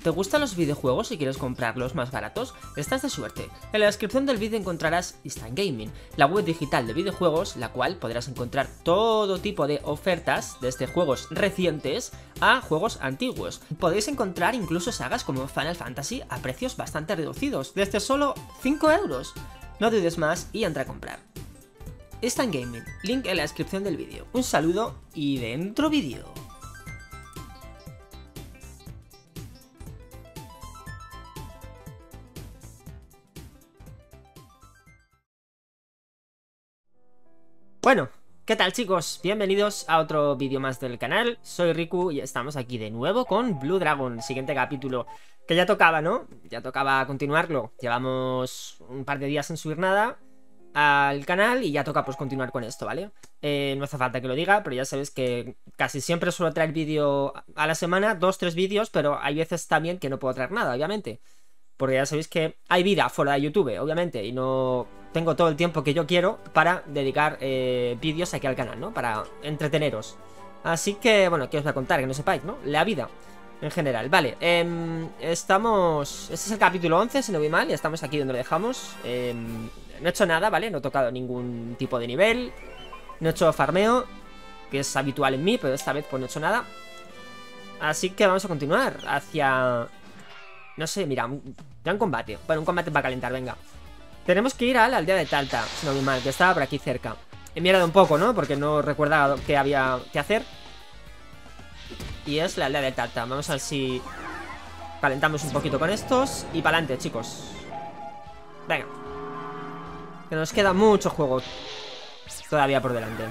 ¿Te gustan los videojuegos y quieres comprarlos más baratos? Estás de suerte. En la descripción del vídeo encontrarás Instant Gaming, la web digital de videojuegos, la cual podrás encontrar todo tipo de ofertas desde juegos recientes a juegos antiguos. Podéis encontrar incluso sagas como Final Fantasy a precios bastante reducidos, desde solo 5 euros. No dudes más y entra a comprar. Instant Gaming, link en la descripción del vídeo. Un saludo y dentro vídeo. Bueno, ¿qué tal chicos? Bienvenidos a otro vídeo más del canal, soy Riku y estamos aquí de nuevo con Blue Dragon, siguiente capítulo, que ya tocaba, ¿no? Ya tocaba continuarlo, llevamos un par de días sin subir nada al canal y ya toca pues continuar con esto, ¿vale? Eh, no hace falta que lo diga, pero ya sabéis que casi siempre suelo traer vídeo a la semana, dos, tres vídeos, pero hay veces también que no puedo traer nada, obviamente. Porque ya sabéis que hay vida fuera de YouTube, obviamente, y no tengo todo el tiempo que yo quiero para dedicar eh, vídeos aquí al canal, ¿no? Para entreteneros. Así que, bueno, ¿qué os voy a contar? Que no sepáis, ¿no? La vida, en general. Vale, eh, estamos... Este es el capítulo 11, si no voy mal, y estamos aquí donde lo dejamos. Eh, no he hecho nada, ¿vale? No he tocado ningún tipo de nivel. No he hecho farmeo, que es habitual en mí, pero esta vez pues no he hecho nada. Así que vamos a continuar hacia... No sé, mira, un combate. Bueno, un combate para calentar, venga. Tenemos que ir a la aldea de Talta, si no muy mal, que estaba por aquí cerca. He mirado un poco, ¿no? Porque no recordaba qué había que hacer. Y es la aldea de Talta. Vamos a ver si calentamos un poquito con estos. Y para adelante, chicos. Venga. Que nos queda mucho juego todavía por delante.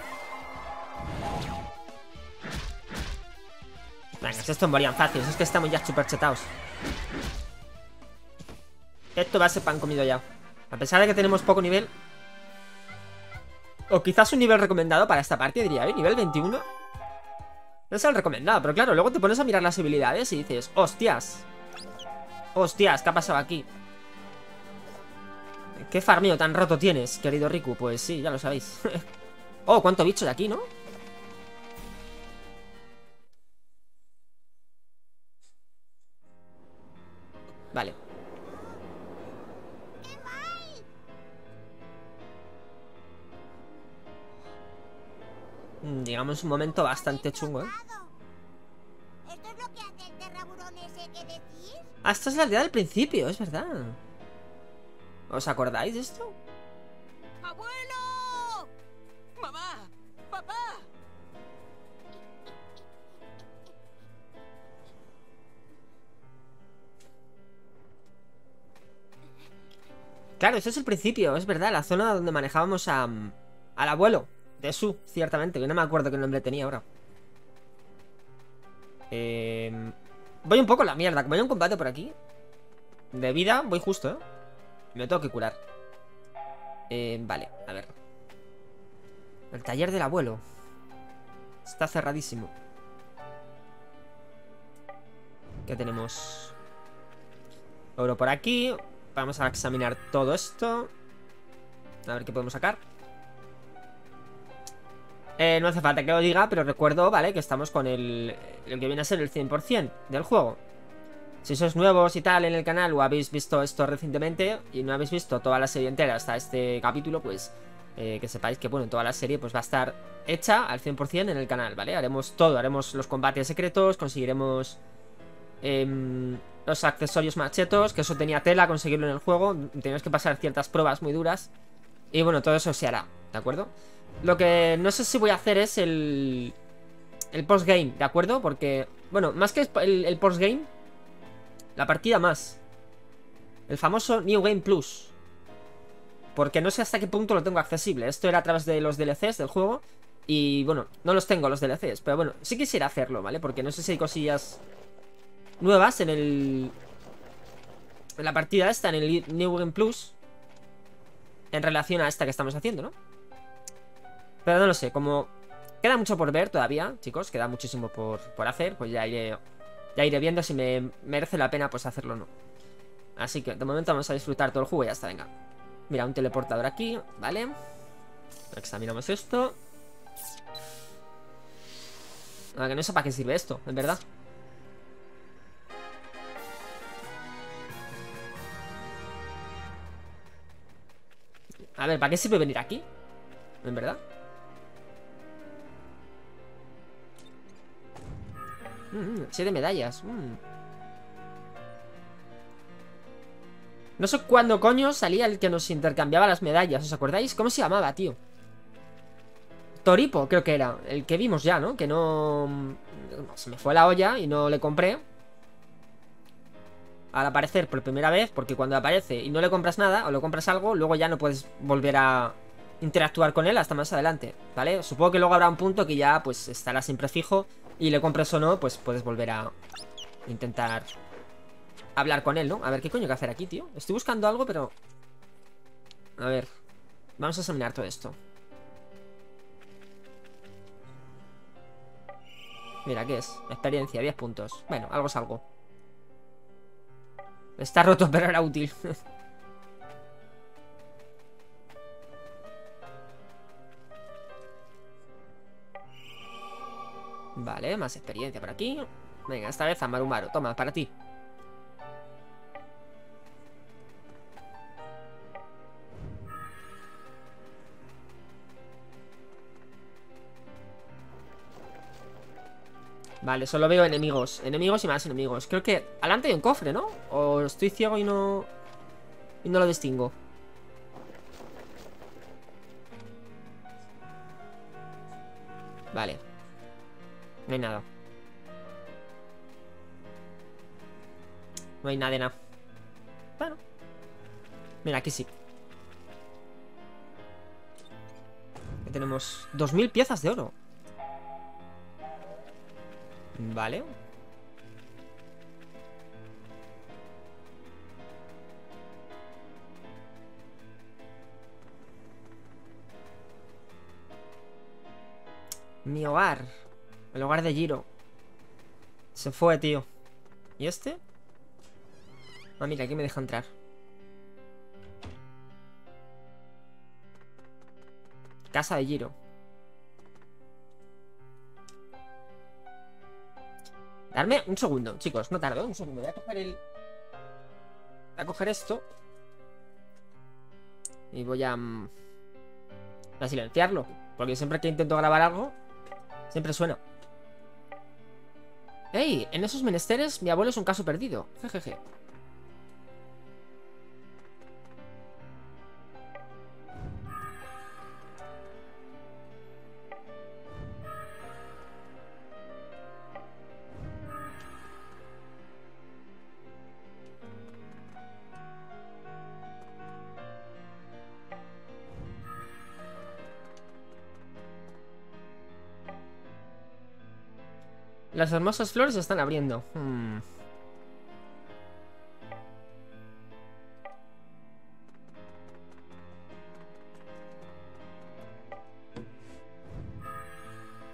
Venga, si estos morían fácil. Es que estamos ya super chetados. Esto va a ser pan comido ya. A pesar de que tenemos poco nivel O quizás un nivel recomendado para esta partida Diría, ¿eh? Nivel 21 No es el recomendado, pero claro Luego te pones a mirar las habilidades y dices Hostias Hostias, ¿qué ha pasado aquí? ¿Qué farmeo tan roto tienes, querido Riku? Pues sí, ya lo sabéis Oh, cuánto bicho de aquí, ¿no? Vale Llegamos mm, un momento bastante chungo, ¿eh? ¿Esto es lo que hace el terraburón ese que decís? Ah, esta es la aldea del principio, es verdad. ¿Os acordáis de esto? ¡Abuelo! Claro, ese es el principio, es verdad, la zona donde manejábamos a, al abuelo. De su, ciertamente, que no me acuerdo qué nombre tenía ahora. Eh, voy un poco a la mierda. Como hay un combate por aquí. De vida, voy justo, ¿eh? Me tengo que curar. Eh, vale, a ver. El taller del abuelo. Está cerradísimo. ¿Qué tenemos? Oro por aquí. Vamos a examinar todo esto. A ver qué podemos sacar. Eh, no hace falta que lo diga, pero recuerdo, ¿vale? Que estamos con el, el que viene a ser el 100% del juego. Si sois nuevos y tal en el canal o habéis visto esto recientemente y no habéis visto toda la serie entera hasta este capítulo, pues eh, que sepáis que, bueno, toda la serie pues va a estar hecha al 100% en el canal, ¿vale? Haremos todo, haremos los combates secretos, conseguiremos eh, los accesorios machetos, que eso tenía tela conseguirlo en el juego, tenéis que pasar ciertas pruebas muy duras y, bueno, todo eso se hará, ¿de acuerdo? Lo que no sé si voy a hacer es el... El postgame, ¿de acuerdo? Porque, bueno, más que el, el postgame La partida más El famoso New Game Plus Porque no sé hasta qué punto lo tengo accesible Esto era a través de los DLCs del juego Y bueno, no los tengo los DLCs Pero bueno, sí quisiera hacerlo, ¿vale? Porque no sé si hay cosillas nuevas en el... En la partida esta, en el New Game Plus En relación a esta que estamos haciendo, ¿no? Pero no lo sé, como queda mucho por ver todavía, chicos, queda muchísimo por, hacer, pues ya iré, ya iré viendo si me merece la pena pues hacerlo o no. Así que de momento vamos a disfrutar todo el juego y ya está, venga. Mira, un teleportador aquí, ¿vale? Examinamos esto. A que no sé para qué sirve esto, en verdad. A ver, ¿para qué sirve venir aquí? ¿En verdad? Mm, siete medallas. mm. No sé cuándo coño salía el que nos intercambiaba las medallas. ¿Os acordáis? ¿Cómo se llamaba, tío? Toripo, creo que era. El que vimos ya, ¿no? Que no... Se me fue la olla y no le compré. Al aparecer por primera vez, porque cuando aparece y no le compras nada, o le compras algo, luego ya no puedes volver a interactuar con él hasta más adelante, ¿vale? Supongo que luego habrá un punto que ya, pues, estará siempre fijo y le compres o no, pues puedes volver a intentar hablar con él, ¿no? A ver, ¿qué coño hay que hacer aquí, tío? Estoy buscando algo, pero... A ver, vamos a examinar todo esto. Mira, ¿qué es? Experiencia, 10 puntos. Bueno, algo es algo. Está roto, pero era útil. vale, más experiencia por aquí. Venga, esta vez a Marumaru. Toma, para ti. Vale, solo veo enemigos. Enemigos y más enemigos. Creo que adelante hay un cofre, ¿no? O estoy ciego y no... Y no lo distingo Vale. No hay nada. No hay nada de nada. Bueno. Mira, aquí sí. Aquí tenemos 2000 piezas de oro Vale. Mi hogar. El hogar de Giro. Se fue, tío. ¿Y este? Ah, mira, aquí me deja entrar. Casa de Giro. Darme un segundo, chicos, no tardo, un segundo. Voy a coger el... Voy a coger esto. Y voy a... mm, A silenciarlo. Porque siempre que intento grabar algo, siempre suena. ¡Ey! En esos menesteres, mi abuelo es un caso perdido. Jejeje. Las hermosas flores se están abriendo. Hmm.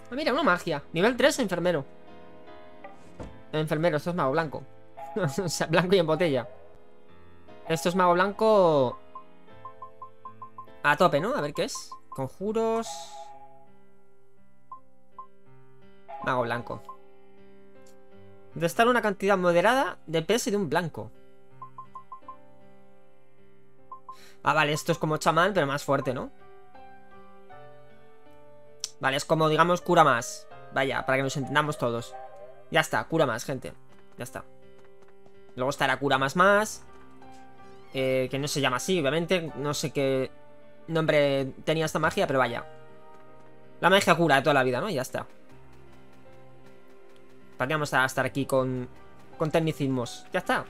Ah, mira, una magia. Nivel 3, enfermero. Enfermero, esto es mago blanco. o sea, blanco y en botella. Esto es mago blanco... A tope, ¿no? A ver qué es. Conjuros... Mago blanco. Restar una cantidad moderada de PS de un blanco. Ah, vale, esto es como chamán, pero más fuerte, ¿no? Vale, es como, digamos, cura más. Vaya, para que nos entendamos todos. Ya está, cura más, gente. Ya está. Luego estará cura más más. Eh, que no se llama así, obviamente. No sé qué nombre tenía esta magia, pero vaya. La magia cura de toda la vida, ¿no? Y ya está. ¿Para qué vamos a estar aquí con, con tecnicismos? Ya está.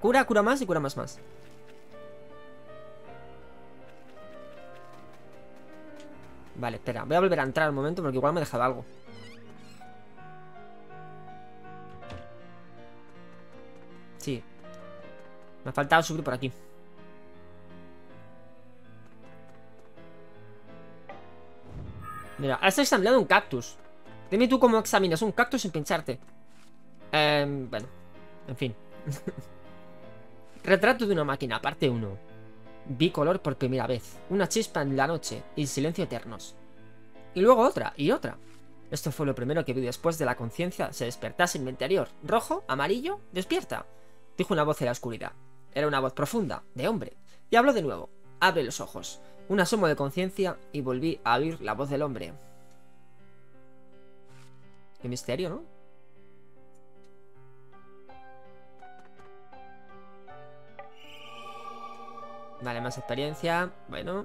Cura, cura más y cura más más. Vale, espera. Voy a volver a entrar un momento porque igual me he dejado algo. Sí. Me ha faltado subir por aquí. Mira, has examinado un cactus. Dime tú cómo examinas un cactus sin pincharte. Eh, bueno, en fin. Retrato de una máquina, parte 1. Vi color por primera vez. Una chispa en la noche y silencio eternos. Y luego otra, y otra. Esto fue lo primero que vi después de la conciencia se despertase en mi interior. Rojo, amarillo, despierta. Dijo una voz en la oscuridad. Era una voz profunda, de hombre. Y habló de nuevo. Abre los ojos. Un asomo de conciencia y volví a oír la voz del hombre. Qué misterio, ¿no? Vale, más experiencia. Bueno.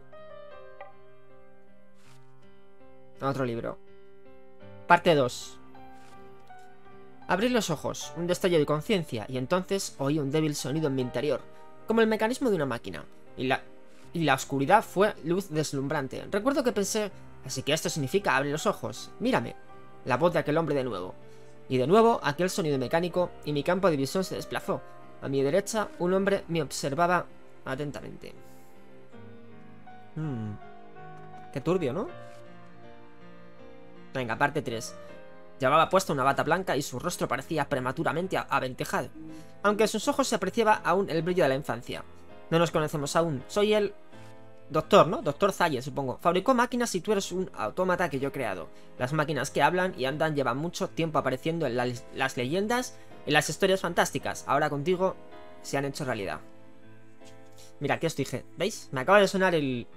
Otro libro. Parte 2. Abrí los ojos, un destello de conciencia, y entonces oí un débil sonido en mi interior, como el mecanismo de una máquina. Y la, y la oscuridad fue luz deslumbrante. Recuerdo que pensé, así que esto significa abre los ojos. Mírame. La voz de aquel hombre de nuevo. Y de nuevo aquel sonido mecánico y mi campo de visión se desplazó. A mi derecha un hombre me observaba atentamente. Hmm. Qué turbio, ¿no? Venga, parte 3. Llevaba puesta una bata blanca y su rostro parecía prematuramente aventejado, aunque en sus ojos se apreciaba aún el brillo de la infancia. No nos conocemos aún. Soy el... Doctor, ¿no? Doctor Zaye, supongo. Fabricó máquinas y tú eres un autómata que yo he creado. Las máquinas que hablan y andan llevan mucho tiempo apareciendo en las leyendas y las historias fantásticas. Ahora contigo se han hecho realidad. Mira, aquí os dije. ¿Veis? Me acaba de sonar el...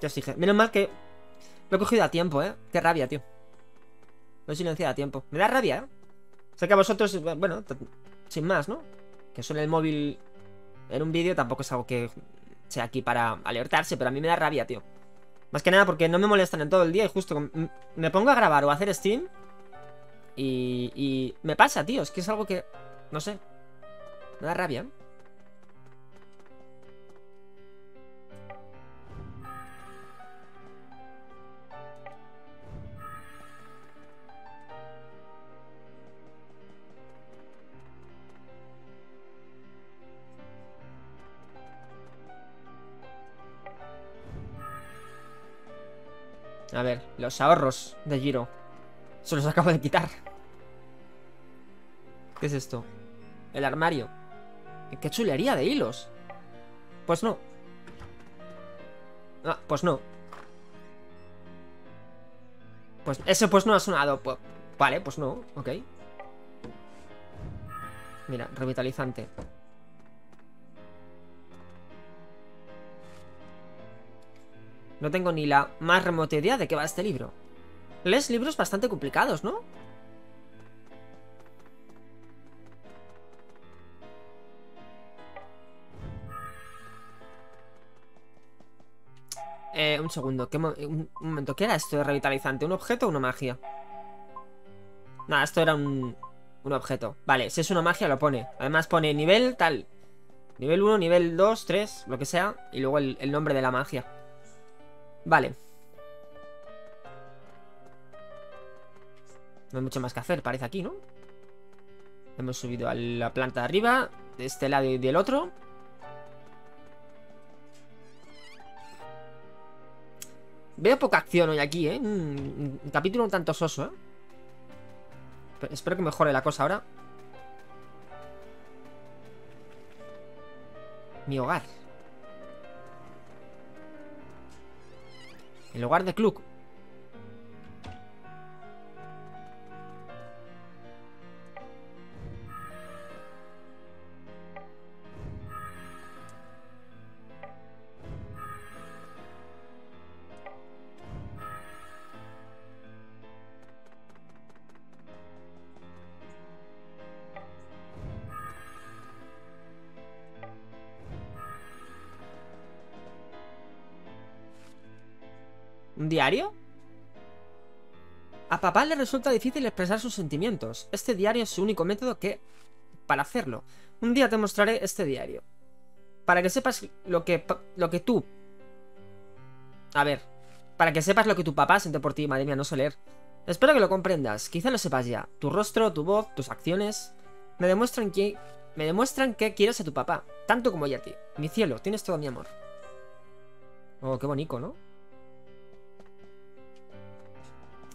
¿Qué os dije? Menos mal que lo he cogido a tiempo, ¿eh? Qué rabia, tío. Lo he silenciado a tiempo. Me da rabia, ¿eh? Sé que a vosotros, bueno, sin más, ¿no? Que suene el móvil en un vídeo tampoco es algo que sea aquí para alertarse, pero a mí me da rabia, tío. Más que nada porque no me molestan en todo el día y justo me pongo a grabar o a hacer stream y, y me pasa, tío. Es que es algo que, no sé, me da rabia. A ver, los ahorros de Giro. Se los acabo de quitar. ¿Qué es esto? El armario. ¡Qué chulería de hilos! Pues no. Ah, pues no. Pues ese pues no ha sonado. Vale, pues no, ok. Mira, revitalizante. No tengo ni la más remota idea de qué va este libro. Lees libros bastante complicados, ¿no? Eh, un segundo, ¿qué un, momento, ¿qué era esto de revitalizante? ¿Un objeto o una magia? Nada, esto era un, un objeto Vale, si es una magia lo pone Además pone nivel tal Nivel 1, nivel 2, 3, lo que sea Y luego el nombre de la magia Vale. No hay mucho más que hacer, parece aquí, ¿no? Hemos subido a la planta de arriba, de este lado y del otro. Veo poca acción hoy aquí, ¿eh? Un, capítulo un tanto soso, ¿eh? espero que mejore la cosa ahora. Mi hogar. En lugar de Cluck. ¿Un diario? A papá le resulta difícil expresar sus sentimientos. Este diario es su único método que... para hacerlo. Un día te mostraré este diario. Para que sepas lo que... lo que tú... A ver. Para que sepas lo que tu papá siente por ti, madre mía, no sé. Espero que lo comprendas. Quizá lo sepas ya. Tu rostro, tu voz, tus acciones... Me demuestran que... Me demuestran que quieres a tu papá. Tanto como ella a ti. Mi cielo, tienes todo mi amor. Oh, qué bonito, ¿no?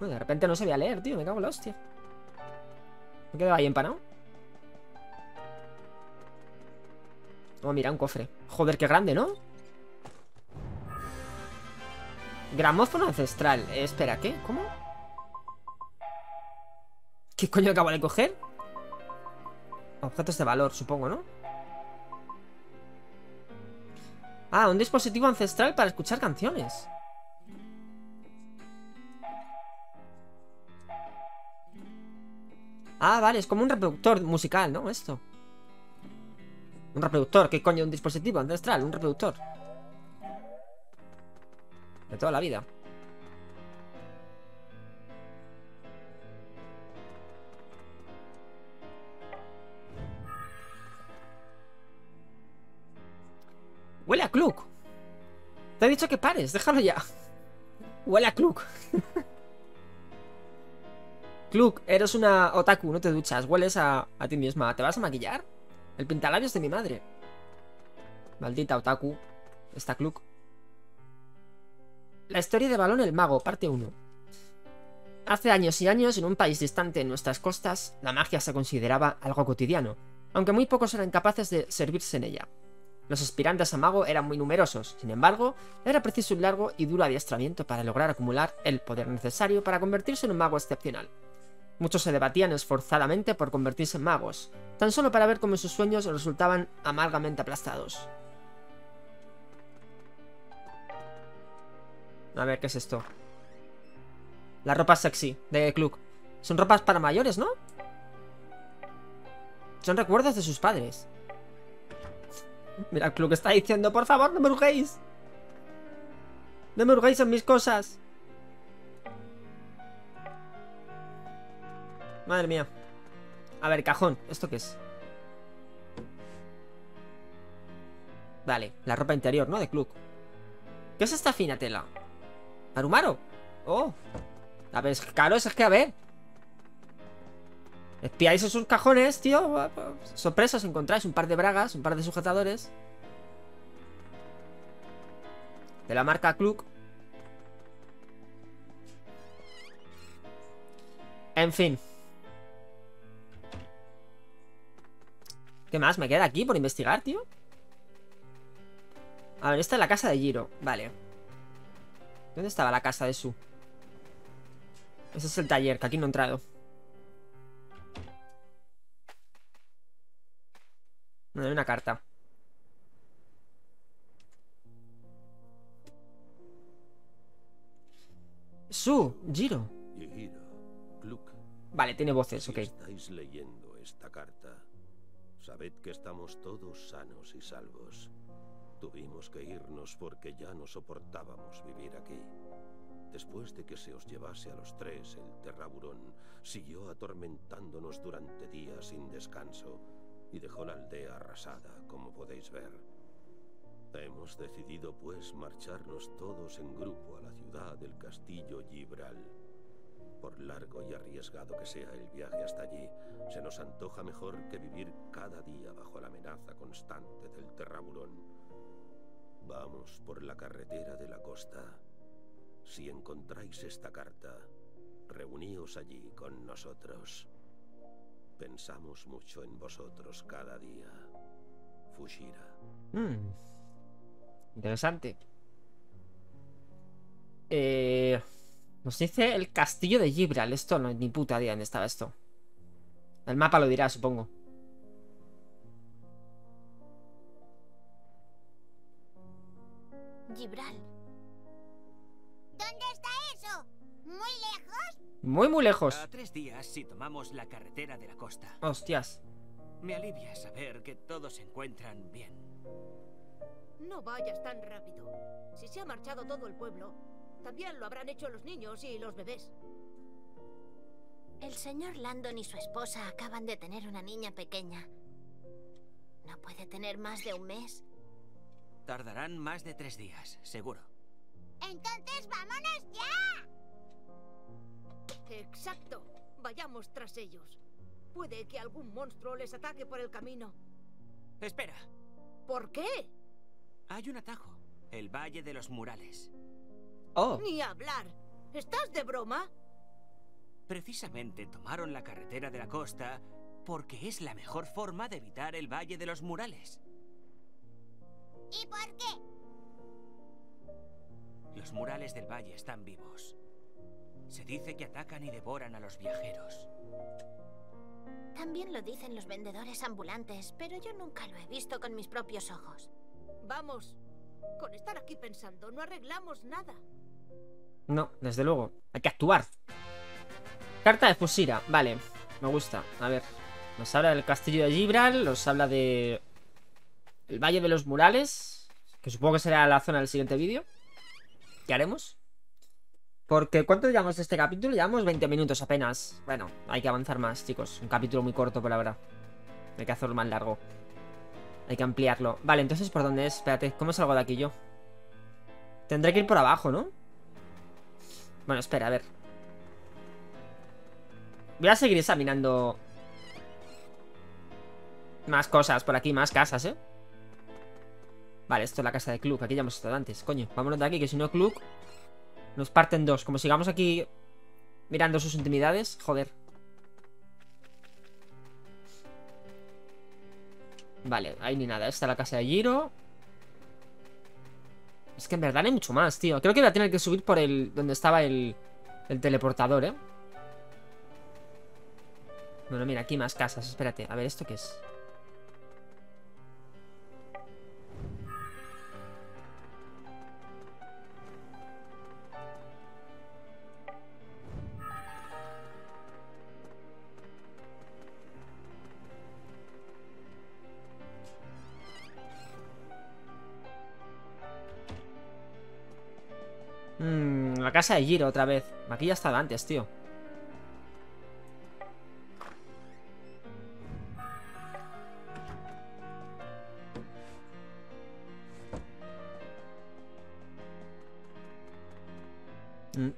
De repente no sabía leer, tío. Me cago en la hostia. Me quedo ahí empanado. Oh, mira, un cofre. Joder, qué grande, ¿no? Gramófono ancestral. Eh, espera, ¿qué? ¿Cómo? ¿Qué coño acabo de coger? Objetos de valor, supongo, ¿no? Ah, un dispositivo ancestral para escuchar canciones. Ah, vale, es como un reproductor musical, ¿no? Esto. Un reproductor, ¿qué coño? Un dispositivo ancestral, un reproductor. De toda la vida. Huele a Kluk. Te he dicho que pares, déjalo ya. Huele a Kluk. Kluk, eres una otaku, no te duchas, hueles a, ti misma. ¿Te vas a maquillar? El pintalabios de mi madre. Maldita otaku. Está Kluk. La historia de Balón el Mago, parte 1. Hace años y años, en un país distante en nuestras costas, la magia se consideraba algo cotidiano, aunque muy pocos eran capaces de servirse en ella. Los aspirantes a mago eran muy numerosos, sin embargo, era preciso un largo y duro adiestramiento para lograr acumular el poder necesario para convertirse en un mago excepcional. Muchos se debatían esforzadamente por convertirse en magos, tan solo para ver cómo sus sueños resultaban amargamente aplastados. A ver, ¿qué es esto? La ropa sexy de Kluk. Son ropas para mayores, ¿no? Son recuerdos de sus padres. Mira, Kluk está diciendo, por favor, no me hurguéis. No me hurguéis en mis cosas. Madre mía. A ver, cajón. ¿Esto qué es? Vale, la ropa interior, ¿no? De Kluk. ¿Qué es esta fina tela? ¿Arumaro? Oh. A ver, claro, es que a ver. Espiáis esos cajones, tío. Sorpresas, encontráis un par de bragas, un par de sujetadores. De la marca Kluk. En fin. ¿Qué más me queda aquí por investigar, tío? A ver, esta es la casa de Giro. Vale. ¿Dónde estaba la casa de Su? Ese es el taller, que aquí no he entrado. No, hay una carta. Su, Giro. Vale, tiene voces, ok. estáis leyendo esta carta, sabed que estamos todos sanos y salvos. Tuvimos que irnos porque ya no soportábamos vivir aquí. Después de que se os llevase a los tres, el Terraburón siguió atormentándonos durante días sin descanso y dejó la aldea arrasada, como podéis ver. Hemos decidido, pues, marcharnos todos en grupo a la ciudad del castillo Gibral. Por largo y arriesgado que sea el viaje hasta allí, se nos antoja mejor que vivir cada día bajo la amenaza constante del Terraburón. Vamos por la carretera de la costa. Si encontráis esta carta, reuníos allí con nosotros. Pensamos mucho en vosotros cada día. Fushira. Mm. Interesante. Eh, nos dice el castillo de Gibral. Esto no es ni puta idea dónde estaba esto. El mapa lo dirá, supongo. Gibral. ¿Dónde está eso? ¿Muy lejos? Muy, muy lejos. A tres días si tomamos la carretera de la costa. Hostias. Me alivia saber que todos se encuentran bien. No vayas tan rápido. Si se ha marchado todo el pueblo, también lo habrán hecho los niños y los bebés. El señor Landon y su esposa acaban de tener una niña pequeña. ¿No puede tener más de un mes? Tardarán más de tres días, seguro. Entonces vámonos ya. Exacto. Vayamos tras ellos. Puede que algún monstruo les ataque por el camino. Espera, ¿Por qué? hay un atajo. El Valle de los Murales. Oh. Ni hablar. ¿Estás de broma? Precisamente tomaron la carretera de la costa porque es la mejor forma de evitar el Valle de los Murales. ¿Y por qué? Los murales del valle están vivos. Se dice que atacan y devoran a los viajeros. También lo dicen los vendedores ambulantes, pero yo nunca lo he visto con mis propios ojos. Vamos. Con estar aquí pensando, no arreglamos nada. No, desde luego. Hay que actuar. Carta de Fusira. Vale, me gusta. A ver. Nos habla del castillo de Gibral. Nos habla de... El Valle de los Murales. Que supongo que será la zona del siguiente vídeo. ¿Qué haremos? Porque ¿cuánto llevamos de este capítulo? Llevamos 20 minutos apenas. Bueno, hay que avanzar más, chicos. Un capítulo muy corto por ahora. Hay que hacerlo más largo. Hay que ampliarlo. Vale, entonces ¿por dónde es? Espérate, ¿cómo salgo de aquí yo? Tendré que ir por abajo, ¿no? Bueno, espera, a ver. Voy a seguir examinando más cosas por aquí, más casas, ¿eh? Vale, esto es la casa de Club. Aquí ya hemos estado antes. Coño, vámonos de aquí, que si no Club nos parten dos. Como sigamos aquí mirando sus intimidades. Joder. Vale, ahí ni nada. Esta es la casa de Giro. Es que en verdad no hay mucho más, tío. Creo que voy a tener que subir por el... Donde estaba el... El teleportador, ¿eh? Bueno, mira, aquí más casas. Espérate, a ver, ¿esto qué es? Casa de Giro otra vez. Aquí ya estaba antes, tío. Mm.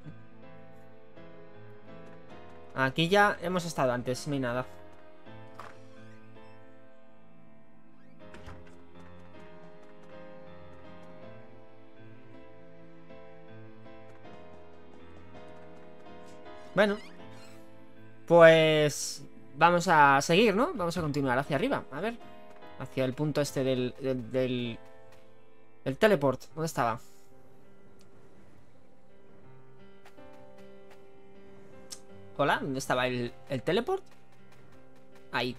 Aquí ya hemos estado antes, hay nada. Bueno. Pues... Vamos a seguir, ¿no? Vamos a continuar hacia arriba, a ver. Hacia el punto este del... del, del, del teleport. ¿Dónde estaba? Hola, ¿dónde estaba el, el teleport? Ahí.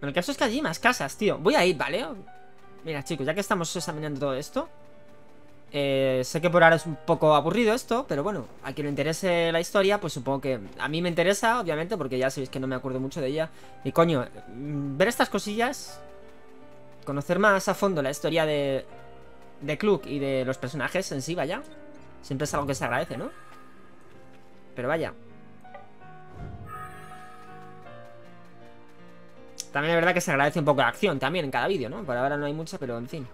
Bueno, el caso es que allí hay más casas, tío. Voy a ir, ¿vale? Mira, chicos, ya que estamos examinando todo esto eh, Sé que por ahora es un poco aburrido esto Pero bueno, a quien le interese la historia Pues supongo que a mí me interesa, obviamente Porque ya sabéis que no me acuerdo mucho de ella Y coño, mm, ver estas cosillas Conocer más a fondo la historia de De Kluk y de los personajes en sí, vaya Siempre es algo que se agradece, ¿no? Pero vaya También es verdad que se agradece un poco la acción también en cada vídeo, ¿no? Por ahora no hay mucha, pero en fin.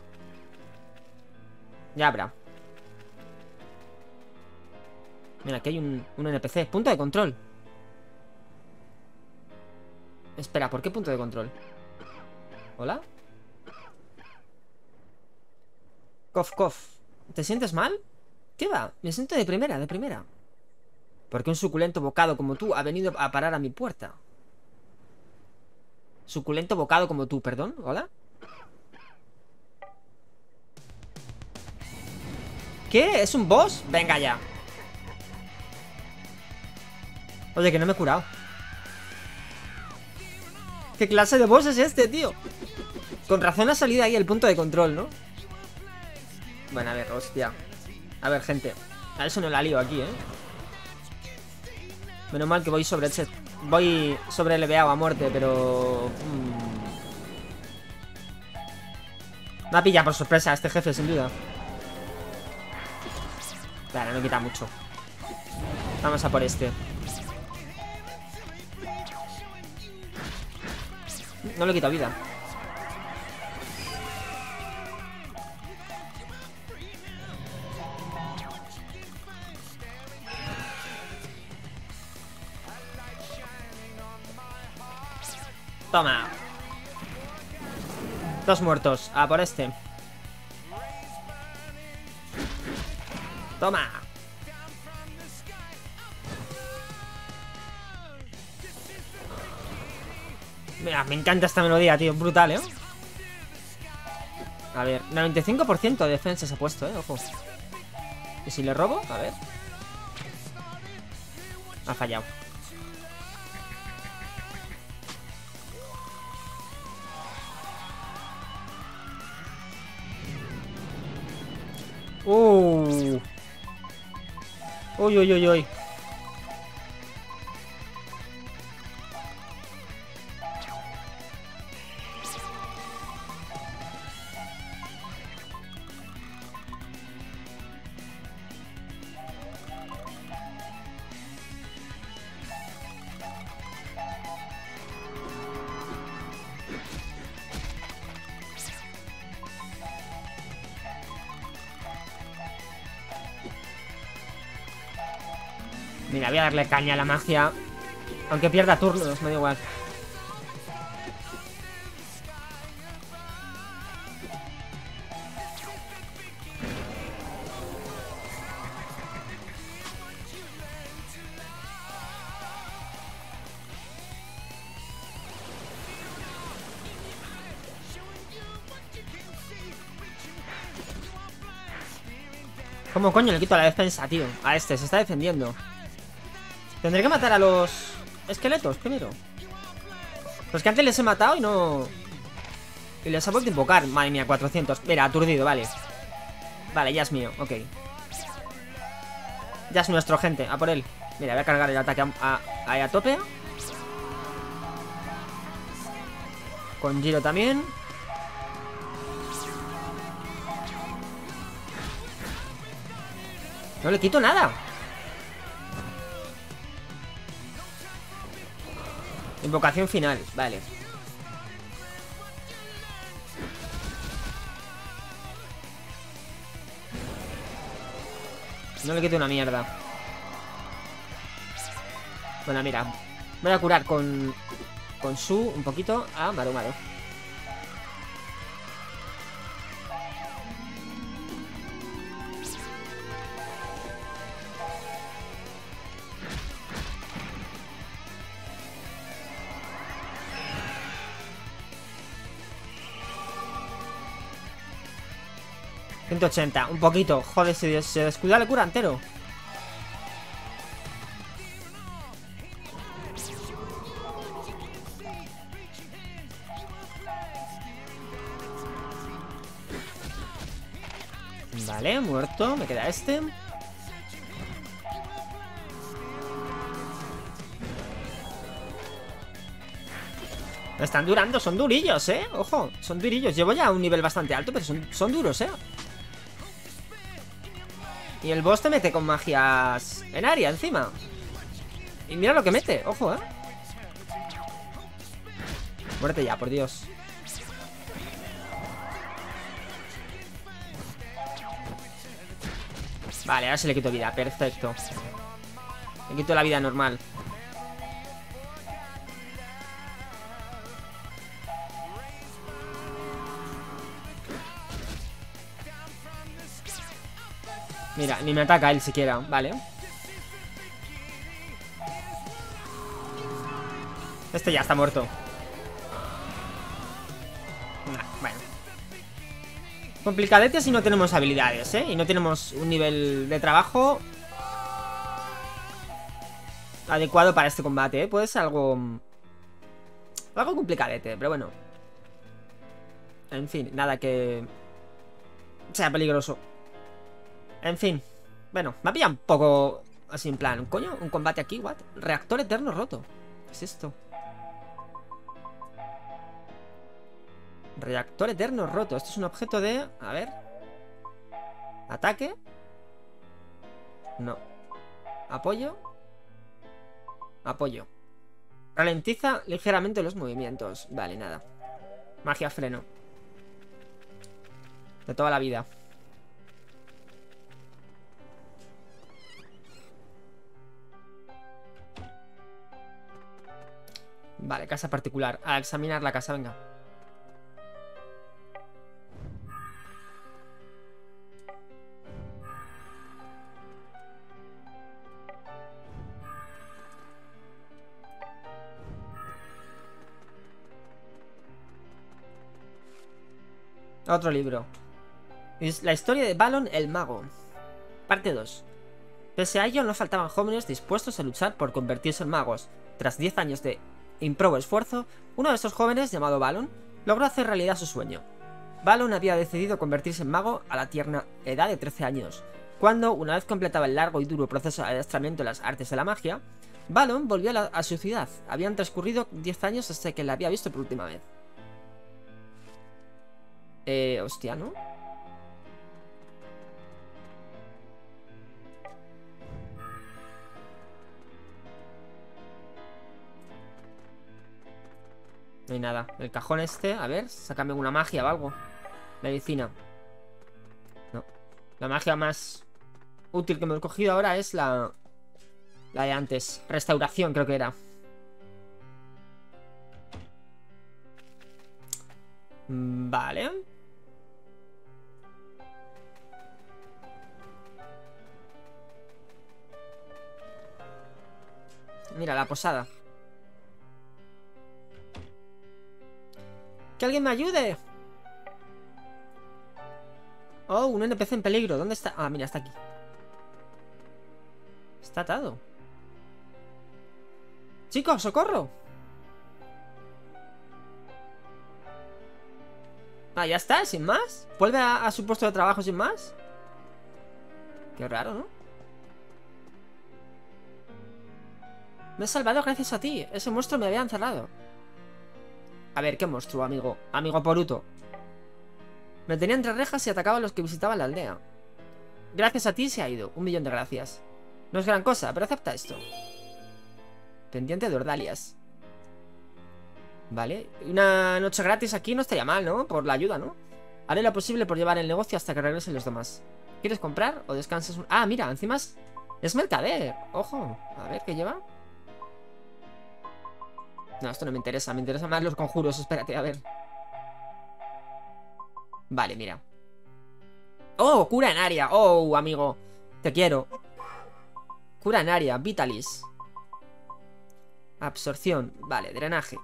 Ya habrá. Mira, aquí hay un, un NPC. Punto de control. Espera, ¿por qué punto de control? ¿Hola? Cof, cof. ¿Te sientes mal? ¿Qué va? Me siento de primera, de primera. Porque un suculento bocado como tú ha venido a parar a mi puerta. Suculento bocado como tú, perdón, ¿hola? ¿Qué? ¿Es un boss? Venga ya Oye, que no me he curado ¿Qué clase de boss es este, tío? Con razón ha salido ahí el punto de control, ¿no? Bueno, a ver, hostia A ver, gente A eso no la lío aquí, ¿eh? Menos mal que voy sobre ese Voy sobre leveado a muerte, pero... Mm. Me ha pillado por sorpresa este jefe, sin duda. Vale, no quita mucho. Vamos a por este. No le quita vida. Toma. Dos muertos. A por este. Toma. Mira, me encanta esta melodía, tío. Brutal, ¿eh? A ver, 95% de defensa se ha puesto, ¿eh? Ojo. ¿Y si le robo? A ver. Ha fallado. Uh. Uy, uy, uy, uy. Darle caña a la magia. Aunque pierda turnos, me da igual. ¿Cómo coño le quito la defensa, tío? A este, se está defendiendo. Tendré que matar a los esqueletos primero. Los que antes les he matado y no... Y les ha vuelto a invocar. Madre mía, 400. Mira, aturdido, vale. Vale, ya es mío, ok. Ya es nuestro, gente. A por él. Mira, voy a cargar el ataque a, a, a, tope. Con Giro también. No le quito nada. Invocación final, vale. No le quito una mierda. Bueno, mira. Voy a curar con... Con su un poquito a Maru Maru. ...180, un poquito... Joder, si se descuida le cura entero... Vale, muerto, me queda este. Están durando, son durillos, eh. Ojo, son durillos, llevo ya un nivel bastante alto Pero son, son duros, eh Y el boss te mete con magias En área encima. Y mira lo que mete, ojo, eh. Muérete ya, por Dios. Vale, ahora se le quito vida, perfecto. Le quito la vida normal Mira, ni me ataca él siquiera, vale. Este ya está muerto. Bueno. Complicadete si no tenemos habilidades, ¿eh? Y no tenemos un nivel de trabajo Adecuado para este combate, ¿eh? Puede ser algo... Algo complicadete, pero bueno. En fin, nada que... Sea peligroso en fin. Bueno, me había un poco así en plan. Coño, un combate aquí, what? Reactor eterno roto. ¿Qué es esto? Reactor eterno roto. Esto es un objeto de... A ver. Ataque. No. Apoyo. Apoyo. Ralentiza ligeramente los movimientos. Vale, nada. Magia freno. De toda la vida. Vale, casa particular. A examinar la casa, venga. Otro libro. Es la historia de Balon el Mago. Parte 2. Pese a ello, no faltaban jóvenes dispuestos a luchar por convertirse en magos. Tras 10 años de improbo esfuerzo, uno de estos jóvenes, llamado Balon, logró hacer realidad su sueño. Balon había decidido convertirse en mago a la tierna edad de 13 años, cuando, una vez completaba el largo y duro proceso de adiestramiento en las artes de la magia, Balon volvió a, a su ciudad. Habían transcurrido 10 años desde que la había visto por última vez. Eh, hostia, ¿no? No hay nada. El cajón este, a ver, sácame una magia o algo. Medicina. No. La magia más útil que me he cogido ahora es la... La de antes. Restauración creo que era. Mm, Vale. Mira, la posada. ¡Que alguien me ayude! Oh, un NPC en peligro. ¿Dónde está? Ah, mira, está aquí. Está atado. Chicos, socorro. Ah, ya está, sin más. Vuelve a, su puesto de trabajo sin más. Qué raro, ¿no? Me he salvado gracias a ti. Ese monstruo me había encerrado. A ver, ¿qué monstruo, amigo? Amigo Poruto. Me tenía entre rejas y atacaba a los que visitaban la aldea. Gracias a ti se ha ido. Un millón de gracias. No es gran cosa, pero acepta esto. Pendiente de Ordalias. Vale. Una noche gratis aquí no estaría mal, ¿no? Por la ayuda, ¿no? Haré lo posible por llevar el negocio hasta que regresen los demás. ¿Quieres comprar o descansas un... Ah, mira, encima es... Es mercader. Ojo. A ver, ¿qué lleva? No, esto no me interesa. Me interesan más los conjuros. Espérate, a ver. Vale, mira. Oh, cura en área. Oh, amigo. Te quiero. Cura en área. Vitalis. Absorción. Vale, drenaje.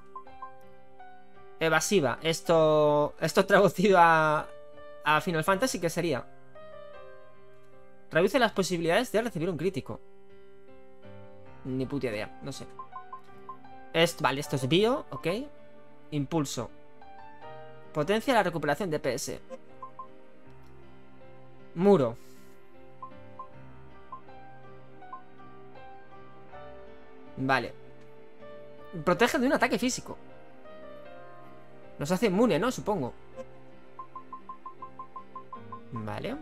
Evasiva. Esto. Esto traducido a. A Final Fantasy, ¿qué sería? Reduce las posibilidades de recibir un crítico. Ni puta idea, no sé. Esto, vale, esto es bio, ok. Impulso. Potencia la recuperación de PS. Muro. Vale. Protege de un ataque físico. Nos hace inmune, ¿no? Supongo. Vale.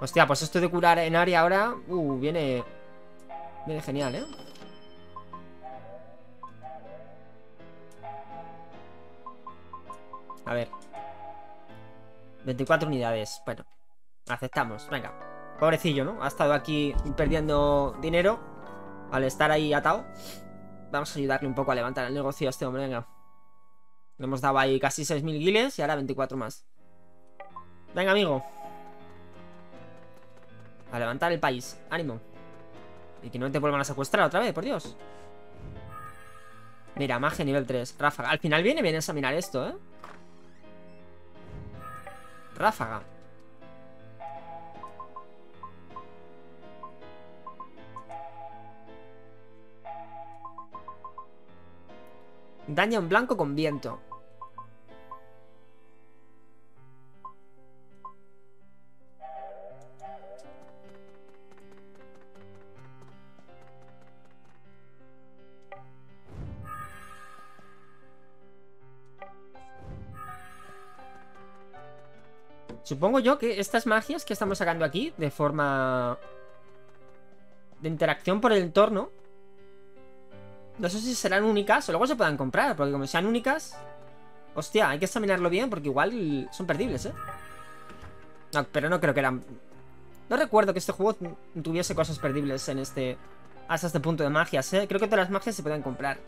Hostia, pues esto de curar en área ahora... Uh, viene... Viene genial, ¿eh? A ver. 24 unidades. Bueno, aceptamos. Venga. Pobrecillo, ¿no? Ha estado aquí perdiendo dinero al estar ahí atado. Vamos a ayudarle un poco a levantar el negocio a este hombre, venga. Le hemos dado ahí casi 6.000 guiles y ahora 24 más. Venga, amigo. A levantar el país. Ánimo. Y que no te vuelvan a secuestrar otra vez, por Dios. Mira, magia nivel 3. Ráfaga. Al final viene bien examinar esto, ¿eh? Ráfaga. Daña un blanco con viento. Supongo yo que estas magias que estamos sacando aquí de forma de interacción por el entorno no sé si serán únicas o luego se puedan comprar, porque como sean únicas hostia, hay que examinarlo bien porque igual son perdibles, ¿eh? No, pero no creo que eran no recuerdo que este juego tuviese cosas perdibles en este hasta este punto de magias, ¿eh? Creo que todas las magias se pueden comprar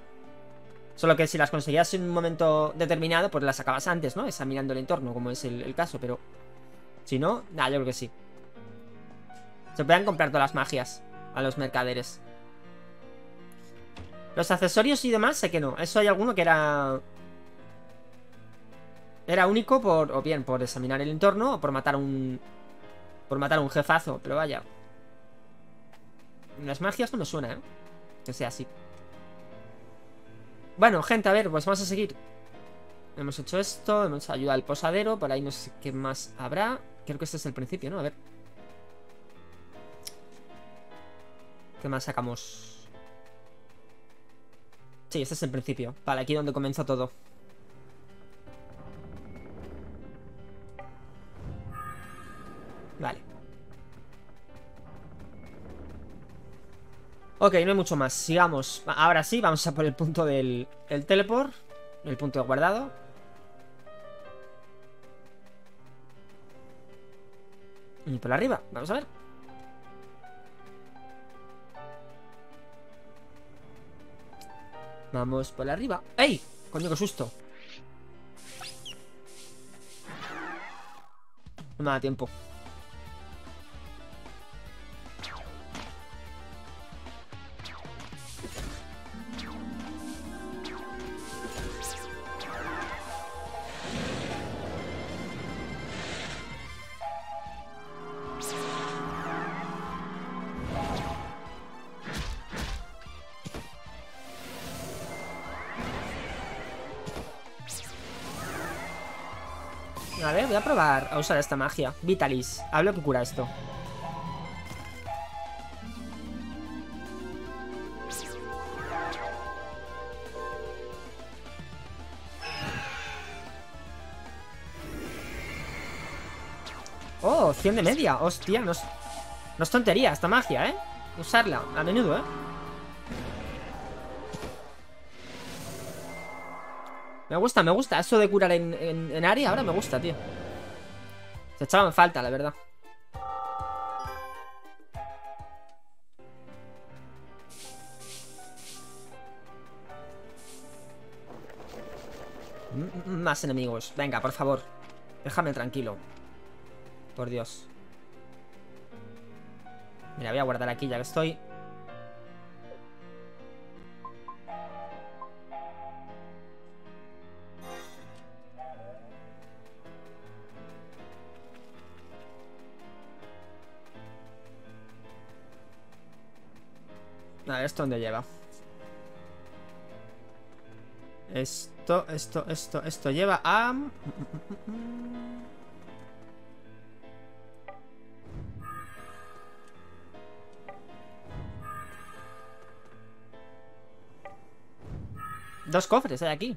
Solo que si las conseguías en un momento determinado, pues las sacabas antes, ¿no? Examinando el entorno, como es el, el caso, pero... Si no, nada, yo creo que sí. Se pueden comprar todas las magias a los mercaderes. Los accesorios y demás, sé que no. Eso hay alguno que era... Era único por... O bien por examinar el entorno o por matar un... Por matar un jefazo, pero vaya. Las magias no me suena, ¿eh? Que sea así. Bueno, gente, a ver, pues vamos a seguir. Hemos hecho esto, hemos ayudado al posadero, por ahí no sé qué más habrá. Creo que este es el principio, ¿no? A ver. ¿Qué más sacamos? Sí, este es el principio. Vale, aquí donde comenzó todo. Vale. Ok, no hay mucho más. Sigamos. Ahora sí, vamos a por el punto del el teleport. El punto guardado. Y por arriba, vamos a ver. Vamos por arriba. ¡Ey! Coño, qué susto. No me da tiempo. A ver, voy a probar a usar esta magia. Vitalis. Hablo que cura esto. Oh, 100 de media. Hostia, no es, no es tontería esta magia, ¿eh? Usarla a menudo, ¿eh? Me gusta, me gusta. Eso de curar en, en, área ahora me gusta, tío. Se echaba en falta, la verdad. Más enemigos. Venga, por favor. Déjame tranquilo. Por Dios. Mira, voy a guardar aquí ya que estoy. A ¿esto dónde lleva? Esto, esto, esto, esto lleva a... Dos cofres hay aquí.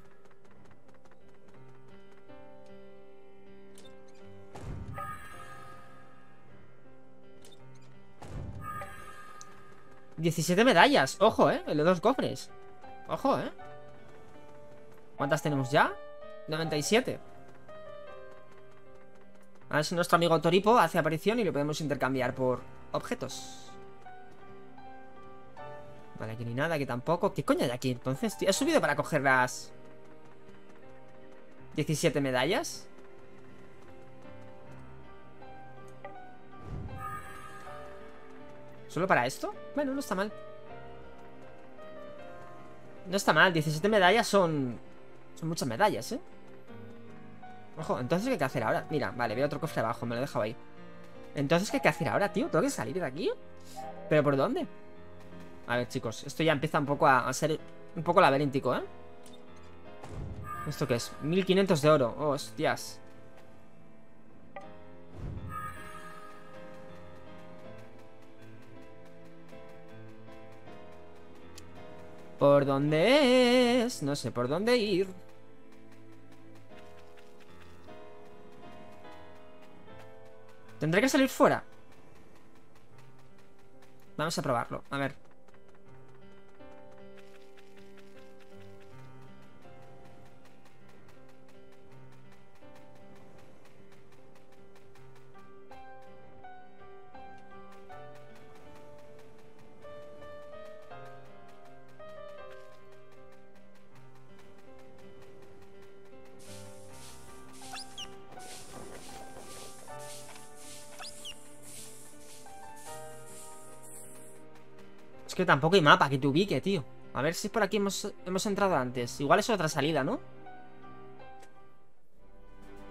¡17 medallas! ¡Ojo, eh! El de dos cofres. ¡Ojo, eh! ¿Cuántas tenemos ya? 97. A ver si nuestro amigo Toripo hace aparición y lo podemos intercambiar por objetos. Vale, aquí ni nada, aquí tampoco. ¿Qué coño hay aquí entonces? ¿He subido para coger las 17 medallas? ¿Solo para esto? Bueno, no está mal. No está mal, 17 medallas son... Son muchas medallas, ¿eh? Ojo, entonces ¿qué hay que hacer ahora? Mira, vale, veo otro cofre abajo, me lo he dejado ahí Entonces ¿qué hay que hacer ahora, tío? ¿Tengo que salir de aquí? ¿Pero por dónde? A ver, chicos, esto ya empieza un poco a, a ser un poco laberíntico, ¿eh? ¿Esto qué es? 1500 de oro, hostias ¿Por dónde es? No sé por dónde ir. ¿Tendré que salir fuera? Vamos a probarlo, a ver. Tampoco hay mapa que te ubique, tío. A ver si por aquí hemos, hemos entrado antes. Igual es otra salida, ¿no?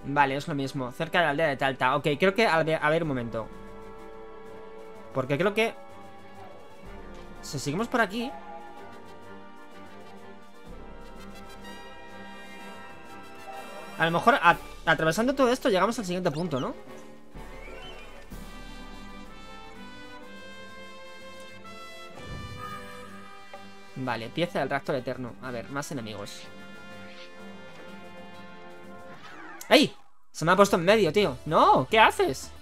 Vale, es lo mismo. Cerca de la aldea de Talta. Ok, creo que... A ver, un momento. Porque creo que... Si seguimos por aquí... A lo mejor atravesando todo esto llegamos al siguiente punto, ¿no? Vale, pieza del reactor eterno. A ver, más enemigos. ¡Ey! Se me ha puesto en medio, tío. ¡No! ¿Qué haces?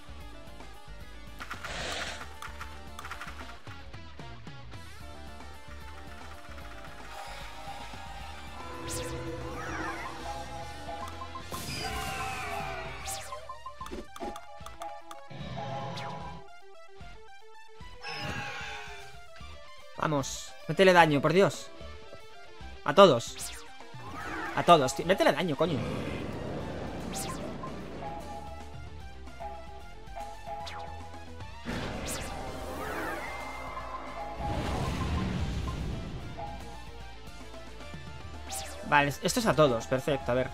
Métele daño, por Dios. A todos. A todos, tío. Métele daño, coño. Vale, esto es a todos, perfecto, a ver.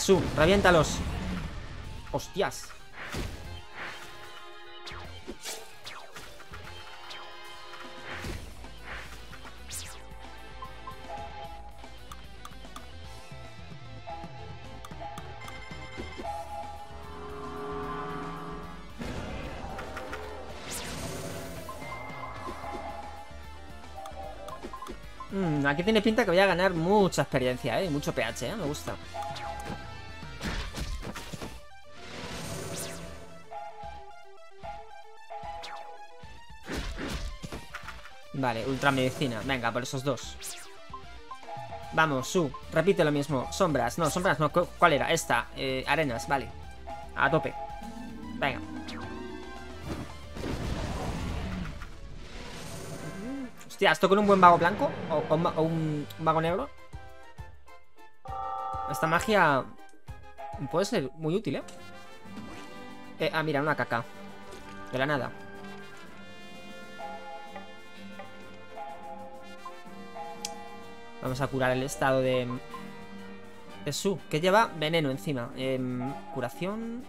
Su, reviéntalos. Hostias. Mm, aquí tiene pinta que voy a ganar mucha experiencia, ¿eh? Mucho PH, ¿eh? Me gusta. Vale, ultramedicina. Venga, por esos dos. Vamos, Su, repite lo mismo. Sombras, no, sombras no. ¿cu- ¿Cuál era? Esta. Eh, arenas, vale. A tope. Venga. Hostia, ¿esto con un buen vago blanco? ¿O, o un ma- o un vago negro? Esta magia puede ser muy útil, ¿eh? Eh, ah, mira, una caca. De la nada. Vamos a curar el estado de... De Su, que lleva veneno encima. Em, curación...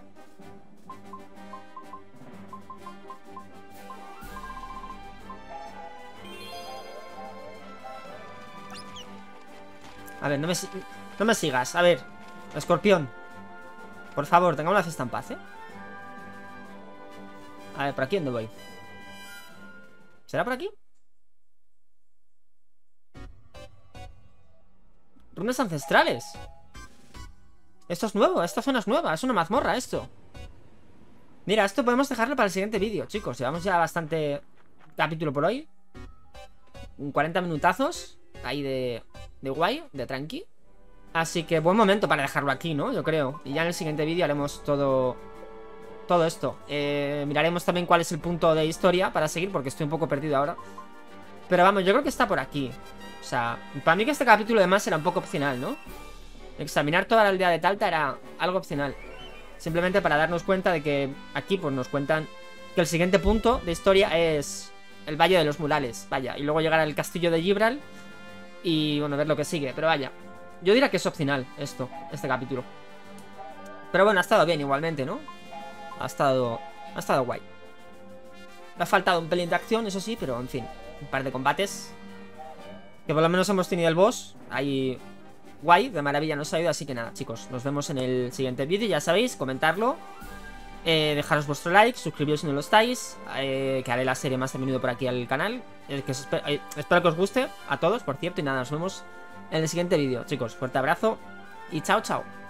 A ver, no me, no me sigas. A ver, escorpión. Por favor, tengamos la fiesta en paz, ¿eh? A ver, ¿por aquí dónde voy? ¿Será por aquí? Runas ancestrales. Esto es nuevo, esta zona es nueva, es una mazmorra esto. Mira, esto podemos dejarlo para el siguiente vídeo, chicos. Llevamos ya bastante capítulo por hoy. Un 40 minutazos ahí de, de guay, de tranqui. Así que buen momento para dejarlo aquí, ¿no? Yo creo. Y ya en el siguiente vídeo haremos todo todo esto. Eh, miraremos también cuál es el punto de historia para seguir, porque estoy un poco perdido ahora. Pero vamos, yo creo que está por aquí. O sea, para mí que este capítulo además era un poco opcional, ¿no? Examinar toda la aldea de Talta era algo opcional. Simplemente para darnos cuenta de que aquí pues nos cuentan que el siguiente punto de historia es el Valle de los Murales, vaya. Y luego llegar al castillo de Gibral y, bueno, ver lo que sigue. Pero vaya, yo diría que es opcional esto, este capítulo. Pero bueno, ha estado bien igualmente, ¿no? Ha estado, ha estado guay. Me ha faltado un pelín de acción, eso sí, pero en fin, un par de combates. Que por lo menos hemos tenido el boss. Ahí guay, de maravilla nos ha ido. Así que nada, chicos, nos vemos en el siguiente vídeo. Ya sabéis, comentarlo. eh, dejaros vuestro like, suscribiros si no lo estáis. eh, que haré la serie más a menudo por aquí al canal. eh, espero que os guste a todos, por cierto. Y nada, nos vemos en el siguiente vídeo, chicos. Fuerte abrazo y chao, chao.